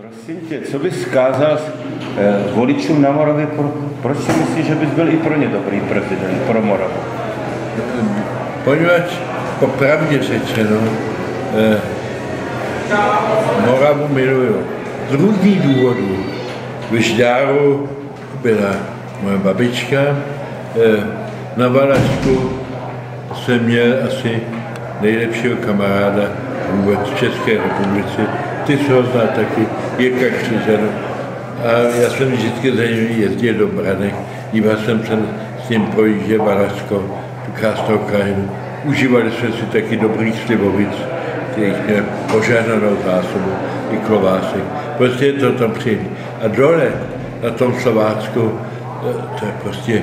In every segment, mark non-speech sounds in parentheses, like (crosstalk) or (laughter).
Prosím tě, co bys zkázal eh, voličům na Moravě, pro, proč si myslíš, že bys byl i pro ně dobrý prezident, pro Moravu? Poněvadž popravdě řečeno, eh, Moravu miluju. Z různých důvodů. V Žďáru byla moje babička, eh, na Valašsku jsem měl asi nejlepšího kamaráda vůbec v České republice. Ty ho zná taky, Jirka Křižan. A já jsem vždycky za ním jezdil do Branek, díval jsem se s ním projíždět Valašsko, tu krásnou krajinu. Užívali jsme si taky dobrých slivovic, kterých měl požádanou zásobu, i klobásek. Prostě je to tam příjemné. A dole, na tom Slovácku, to je prostě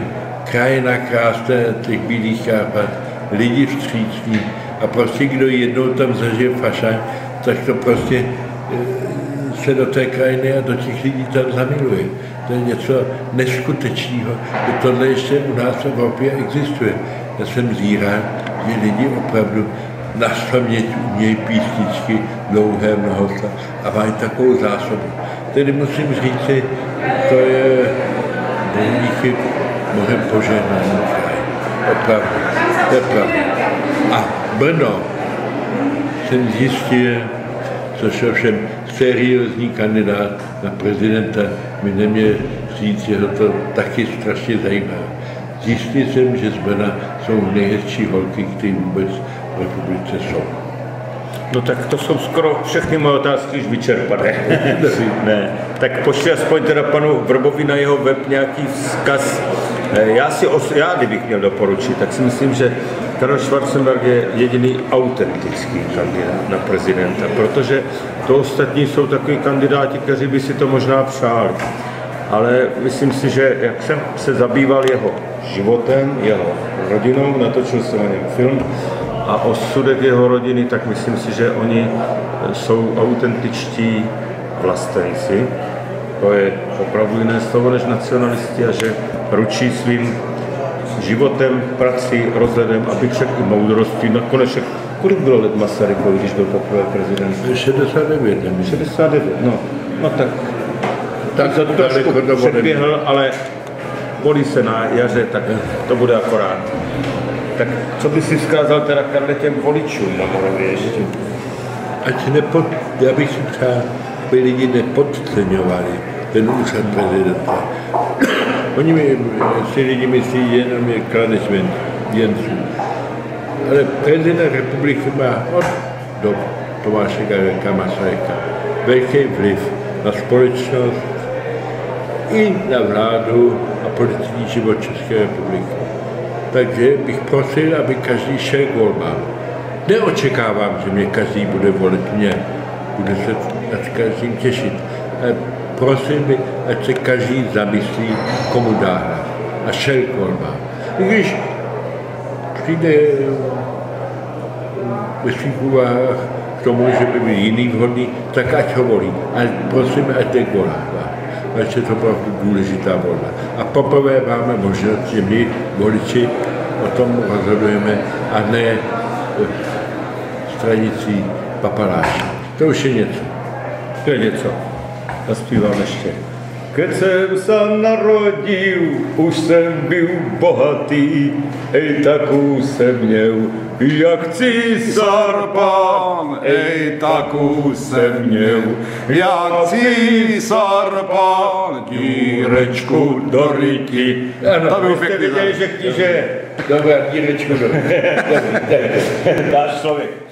krajina krásná těch bílých Karpat, lidi vstřícní a prostě kdo jednou tam zažije fašák, tak to prostě eh, se do té krajiny a do těch lidí tam zamiluje. To je něco neskutečného, že tohle ještě u nás v Evropě existuje. Já jsem zírán, že lidi opravdu na paměť umějí písničky dlouhé mnohosta a mají takovou zásobu. Tedy musím říct, to je díky mnohem požehnaný kraj. Opravdu, to je pravda. A Brno jsem zjistil, což ovšem seriózní kandidát na prezidenta mi neměl říct, že ho to taky strašně zajímá. Zjistil jsem, že z Brna jsou nejhezčí holky, které vůbec v republice jsou. No tak to jsou skoro všechny moje otázky už vyčerpané. (laughs) ne. Tak pošli aspoň teda panu Vrbovi na jeho web nějaký vzkaz. Eh, Já si, os, já kdybych měl doporučit, tak si myslím, že Karel Schwarzenberg je jediný autentický kandidát na prezidenta, protože to ostatní jsou takový kandidáti, kteří by si to možná přáli. Ale myslím si, že jak jsem se zabýval jeho životem, jeho rodinou, natočil jsem o něm film, a osudek jeho rodiny, tak myslím si, že oni jsou autentičtí vlastenci. To je opravdu jiné slovo než nacionalisti a že ručí svým životem, prací, rozhledem, abych řekl i moudrostí. Nakonec však, kolik bylo let Masarykovi, když byl poprvé prezident? 69, nemyslím. 69, no. No tak, tak za to trošku předběhl, ale volí se na jaře, tak to bude akorát. Tak co by si vzkázal teda Karle těm voličům na Moravě ještě? Ať nepo, já bych si přál, aby lidi nepodceňovali ten úřad prezidenta. Oni mi, si lidi myslí, jenom je kladeš ven, jenců. Ale prezident republiky má od do Tomáše Gareka Masaryka velký vliv na společnost i na vládu a politický život České republiky. Takže bych prosil, aby každý šel k volbám. Neočekávám, že mě každý bude volit mě. Bude se nad každým těšit. Prosil bych, ať se každý zamyslí, komu dá hlas. A šel k volbám. I když přijde ve svých úvahách k tomu, že by byl jiný vhodný, tak ať ho volí. Ale prosím, ať jde k volbám. Ať je to opravdu důležitá volba. A poprvé máme možnost, že my, voliči, o tom rozhodujeme a ne eh, stranicí papaláši. To už je něco. To je něco. Zaspívám ještě. Keď jsem se narodil, už jsem byl bohatý, ej takú jsem měl, jak císar pán, ej takú jsem měl, jak císar pán, dírečku do ryti. Ano, to byl pěkný viděli, že kníže Dobré, dírečku do. (laughs) dáš člověk.